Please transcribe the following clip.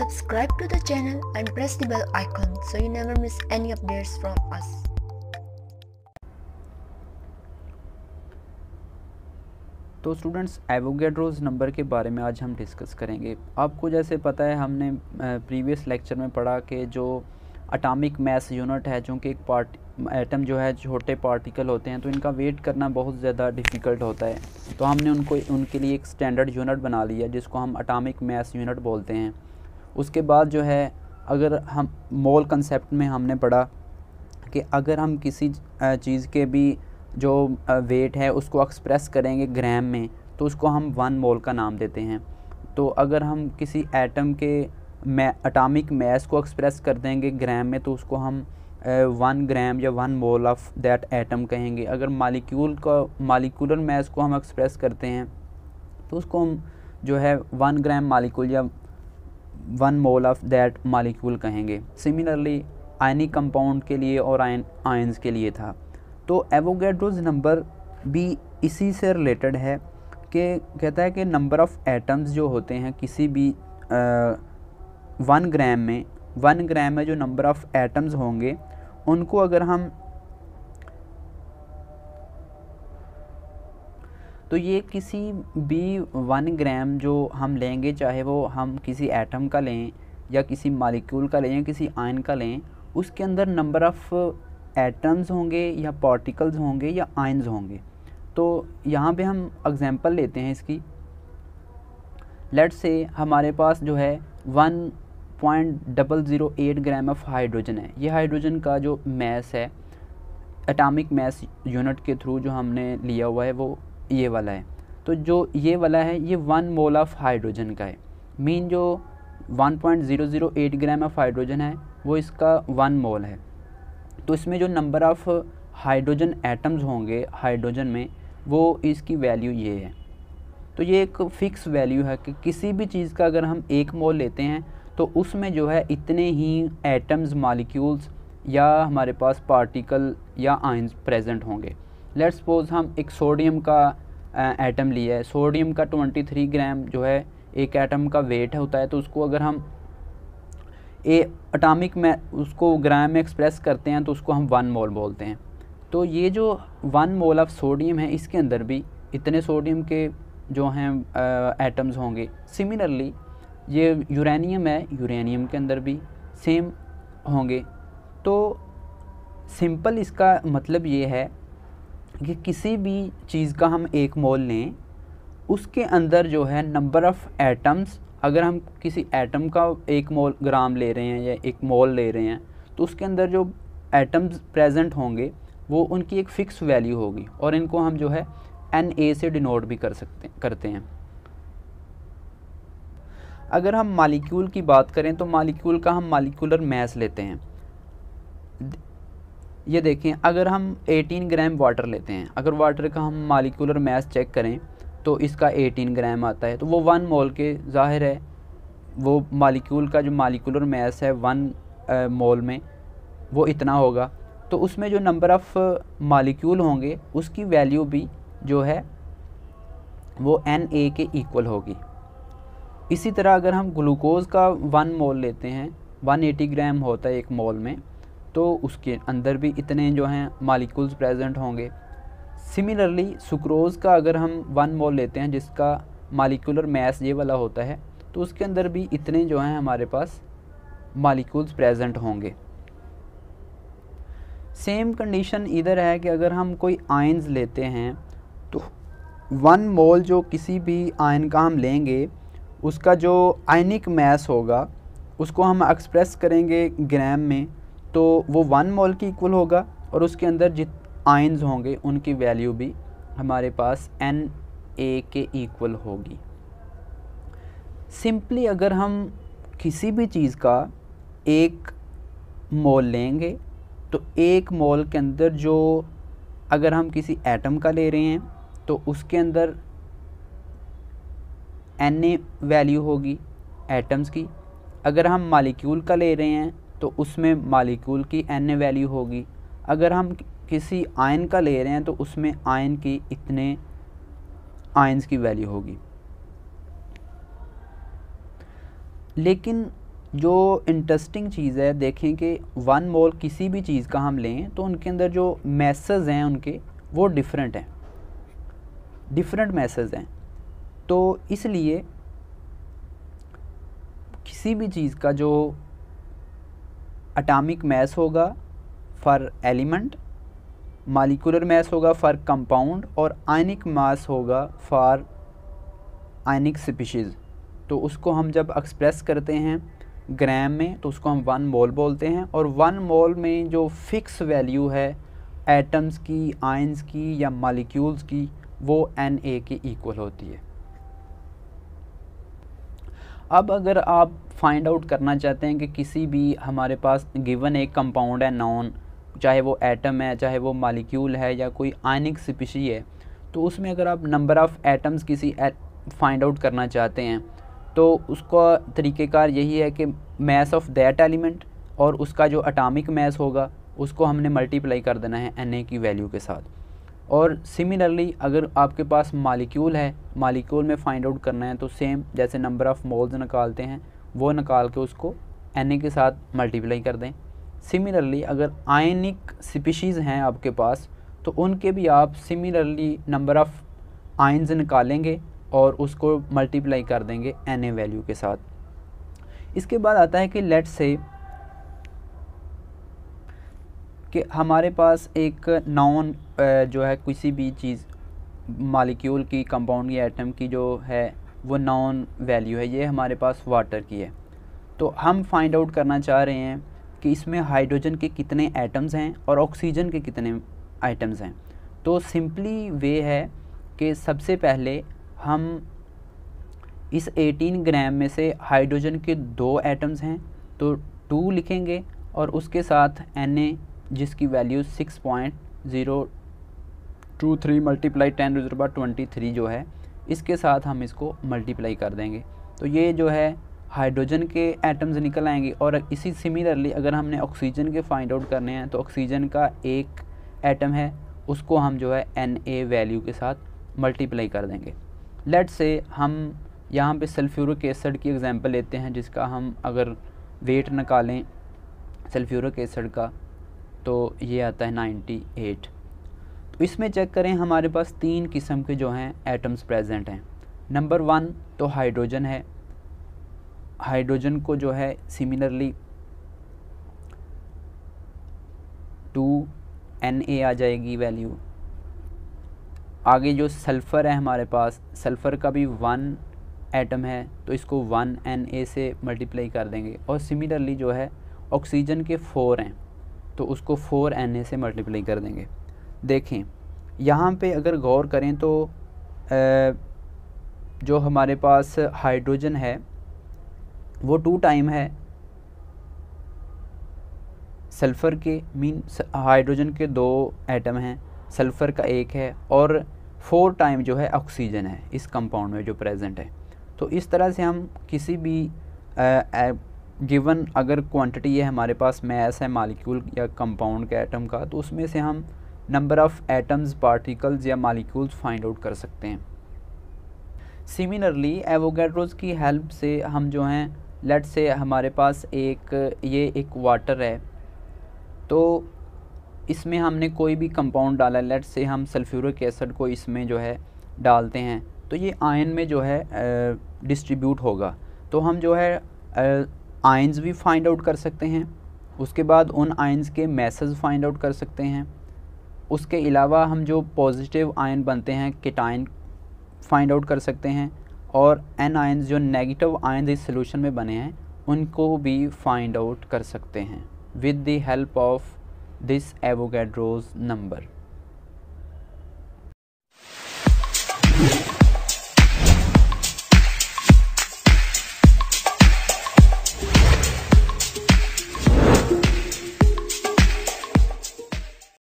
Subscribe to the channel and press the bell icon so you never miss any updates from us. तो students Avogadro's number के बारे में आज हम discuss करेंगे। आपको जैसे पता है, हमने प्रीवियस लेक्चर में पढ़ा कि जो अटामिक मैस यूनिट है, जो कि एक पार्ट एटम जो है, छोटे पार्टिकल होते हैं तो इनका वेट करना बहुत ज़्यादा डिफ़िकल्ट होता है। तो हमने उनको, उनके लिए एक स्टैंडर्ड यूनिट बना लिया, जिसको हम अटामिक मैस यूनिट बोलते हैं। उसके बाद जो है, अगर हम मोल कंसेप्ट में हमने पढ़ा कि अगर हम किसी चीज़ के भी जो वेट है, उसको एक्सप्रेस करेंगे ग्राम में तो उसको हम वन मोल का नाम देते हैं। तो अगर हम किसी एटम के मै अटामिक मैस को एक्सप्रेस कर देंगे ग्राम में तो उसको हम वन ग्राम या one mole of that atom कहेंगे। अगर मालिक्यूल का मालिकुलर मैस को हम एक्सप्रेस करते हैं तो उसको हम जो है वन ग्राम मालिकुल या one mole of that molecule कहेंगे। सिमिलरली आयनिक कंपाउंड के लिए और आयन आयंस के लिए था। तो एवोगेड्रोज नंबर भी इसी से रिलेटेड है कि कहता है कि नंबर ऑफ़ एटम्स जो होते हैं किसी भी वन ग्राम में वन ग्राम में जो नंबर ऑफ़ एटम्स होंगे, उनको अगर हम तो ये किसी भी वन ग्राम जो हम लेंगे, चाहे वो हम किसी एटम का लें या किसी मालिक्यूल का लें या किसी आयन का लें, उसके अंदर नंबर ऑफ़ एटम्स होंगे या पार्टिकल्स होंगे या आयन्स होंगे। तो यहाँ पे हम एग्जांपल लेते हैं इसकी। लेट से हमारे पास जो है one point double zero eight gram of hydrogen है। ये हाइड्रोजन का जो मैस है एटॉमिक मैस यूनिट के थ्रू जो हमने लिया हुआ है, वो ये वाला है। तो जो ये वाला है, ये वन मोल ऑफ़ हाइड्रोजन का है। मीन जो 1.008 ग्राम ऑफ़ हाइड्रोजन है, वो इसका वन मोल है। तो इसमें जो नंबर ऑफ़ हाइड्रोजन एटम्स होंगे हाइड्रोजन में, वो इसकी वैल्यू ये है। तो ये एक फ़िक्स वैल्यू है कि किसी भी चीज़ का अगर हम एक मोल लेते हैं तो उसमें जो है इतने ही एटम्स मालिक्यूल्स या हमारे पास पार्टिकल या आइंस प्रेजेंट होंगे। लेट्स सपोज़ हम एक सोडियम का एटम लिया है। सोडियम का 23 ग्राम जो है, एक एटम का वेट होता है तो उसको अगर हम ए अटामिक में उसको ग्राम में एक्सप्रेस करते हैं तो उसको हम वन मोल बोलते हैं। तो ये जो वन मोल ऑफ़ सोडियम है, इसके अंदर भी इतने सोडियम के जो हैं एटम्स होंगे। सिमिलरली ये यूरेनियम है यूरेनियम के अंदर भी सेम होंगे। तो सिंपल इसका मतलब ये है कि किसी भी चीज़ का हम एक मोल लें, उसके अंदर जो है नंबर ऑफ़ एटम्स अगर हम किसी एटम का एक मोल, ग्राम ले रहे हैं या एक मोल ले रहे हैं तो उसके अंदर जो एटम्स प्रेजेंट होंगे, वो उनकी एक फ़िक्स वैल्यू होगी और इनको हम जो है एन ए से डिनोट भी कर सकते, करते हैं। अगर हम मालिक्यूल की बात करें तो मालिक्यूल का हम मालिकुलर मैस लेते हैं। ये देखें, अगर हम 18 ग्राम वाटर लेते हैं, अगर वाटर का हम मालिकुलर मैस चेक करें तो इसका 18 ग्राम आता है तो वो वन मोल के ज़ाहिर है। वो मालिक्यूल का जो मालिकुलर मैस है वन मोल में, वो इतना होगा। तो उसमें जो नंबर ऑफ़ मालिक्यूल होंगे, उसकी वैल्यू भी जो है, वो एन ए के इक्वल होगी। इसी तरह अगर हम ग्लूकोज़ का वन मोल लेते हैं 180 ग्राम होता है एक मोल में तो उसके अंदर भी इतने जो हैं मालिकुल्स प्रेजेंट होंगे। सिमिलरली सुक्रोज़ का अगर हम वन मोल लेते हैं, जिसका मालिकुलर मैस ये वाला होता है तो उसके अंदर भी इतने जो हैं हमारे पास मालिकुल्स प्रेजेंट होंगे। सेम कंडीशन इधर है कि अगर हम कोई आयन्स लेते हैं तो वन मोल जो किसी भी आयन का हम लेंगे, उसका जो आयनिक मैस होगा, उसको हम एक्सप्रेस करेंगे ग्राम में। तो वो वन मोल की इक्वल होगा और उसके अंदर जित आयन्स होंगे, उनकी वैल्यू भी हमारे पास एन ए के इक्वल होगी। सिंपली अगर हम किसी भी चीज़ का एक मोल लेंगे तो एक मोल के अंदर जो अगर हम किसी एटम का ले रहे हैं तो उसके अंदर एन ए वैल्यू होगी एटम्स की। अगर हम मालिक्यूल का ले रहे हैं तो उसमें मालिक्यूल की एन वैल्यू होगी। अगर हम किसी आयन का ले रहे हैं तो उसमें आयन की इतने आयन्स की वैल्यू होगी। लेकिन जो इंटरेस्टिंग चीज़ है, देखें कि वन मोल किसी भी चीज़ का हम लें तो उनके अंदर जो मैसेज हैं उनके, वो डिफरेंट हैं। डिफरेंट मैसेज हैं। तो इसलिए किसी भी चीज़ का जो अटामिक मैस होगा फॉर एलिमेंट मालिकुलर मैस होगा फॉर कंपाउंड और आयनिक मास होगा फॉर आयनिक स्पीशीज़ तो उसको हम जब एक्सप्रेस करते हैं ग्राम में तो उसको हम वन मोल बोलते हैं और वन मोल में जो फिक्स वैल्यू है एटम्स की आयंस की या मालिक्यूल्स की, वो एन ए के इक्वल होती है। अब अगर आप फाइंड आउट करना चाहते हैं कि किसी भी हमारे पास गिवन एक कंपाउंड है नॉन चाहे वो एटम है, चाहे वो मालिक्यूल है या कोई आयनिक स्पीशी है तो उसमें अगर आप नंबर ऑफ़ एटम्स किसी फाइंड आउट करना चाहते हैं तो उसका तरीक़ेकार यही है कि मैस ऑफ़ दैट एलिमेंट और उसका जो अटामिक मैस होगा, उसको हमने मल्टीप्लाई कर देना है एनए की वैल्यू के साथ। और सिमिलरली अगर आपके पास मालिक्यूल है मालिक्यूल में फाइंड आउट करना है तो सेम जैसे नंबर ऑफ़ मोल्स निकालते हैं वो निकाल के उसको एन के साथ मल्टीप्लाई कर दें। सिमिलरली अगर आयनिक स्पीशीज़ हैं आपके पास तो उनके भी आप सिमिलरली नंबर ऑफ़ आयन्स निकालेंगे और उसको मल्टीप्लाई कर देंगे एन ए वैल्यू के साथ। इसके बाद आता है कि लेट से कि हमारे पास एक नॉन जो है किसी भी चीज़ मालिक्यूल की कंपाउंड या एटम की जो है वो नॉन वैल्यू है, ये हमारे पास वाटर की है। तो हम फाइंड आउट करना चाह रहे हैं कि इसमें हाइड्रोजन के कितने एटम्स हैं और ऑक्सीजन के कितने आइटम्स हैं। तो सिंपली वे है कि सबसे पहले हम इस 18 ग्राम में से हाइड्रोजन के दो एटम्स हैं तो टू लिखेंगे और उसके साथ एन जिसकी value six point zero two three multiply ten raised to twenty three जो है इसके साथ हम इसको मल्टीप्लाई कर देंगे। तो ये जो है हाइड्रोजन के एटम्स निकल आएँगे और इसी सिमिलरली अगर हमने ऑक्सीजन के फाइंड आउट करने हैं तो ऑक्सीजन का एक एटम है, उसको हम जो है एन ए वैल्यू के साथ मल्टीप्लाई कर देंगे। लेट से हम यहाँ पे सल्फ्यूरिक एसिड की एग्जांपल लेते हैं, जिसका हम अगर वेट निकालें सल्फ्यूरिक एसिड का तो ये आता है 98 तो इसमें चेक करें, हमारे पास तीन किस्म के जो हैं एटम्स प्रेजेंट हैं। नंबर वन तो हाइड्रोजन है। हाइड्रोजन को जो है सिमिलरली टू एन ए आ जाएगी वैल्यू आगे जो सल्फ़र है हमारे पास सल्फ़र का भी वन एटम है तो इसको वन एन ए से मल्टीप्लाई कर देंगे। और सिमिलरली जो है ऑक्सीजन के फोर हैं तो उसको फोर एन ए से मल्टीप्लाई कर देंगे। देखें। यहाँ पे अगर गौर करें तो जो हमारे पास हाइड्रोजन है, वो टू टाइम है। सल्फ़र के मीन हाइड्रोजन के दो एटम हैं, सल्फ़र का एक है और फोर टाइम जो है ऑक्सीजन है, इस कंपाउंड में जो प्रेजेंट है। तो इस तरह से हम किसी भी गिवन अगर क्वांटिटी है हमारे पास मैस है मालिक्यूल या कंपाउंड के एटम का तो उसमें से हम नंबर ऑफ़ एटम्स पार्टिकल्स या मालिक्यूल्स फाइंड आउट कर सकते हैं। सिमिलरली एवोगेड्रोज की हेल्प से हम जो हैं लेट से हमारे पास एक, ये एक वाटर है तो इसमें हमने कोई भी कंपाउंड डाला लेट से हम सल्फ्यूरिक एसिड को इसमें जो है डालते हैं तो ये आयन में जो है डिस्ट्रीब्यूट होगा। तो हम जो है आयंस भी फाइंड आउट कर सकते हैं, उसके बाद उन आयंस के मैसेज फाइंड आउट कर सकते हैं उसके अलावा हम जो पॉजिटिव आयन बनते हैं किटाइन फाइंड आउट कर सकते हैं और एन आयन जो नेगेटिव आयन इस सोल्यूशन में बने हैं, उनको भी फाइंड आउट कर सकते हैं with the help of this Avogadro's number.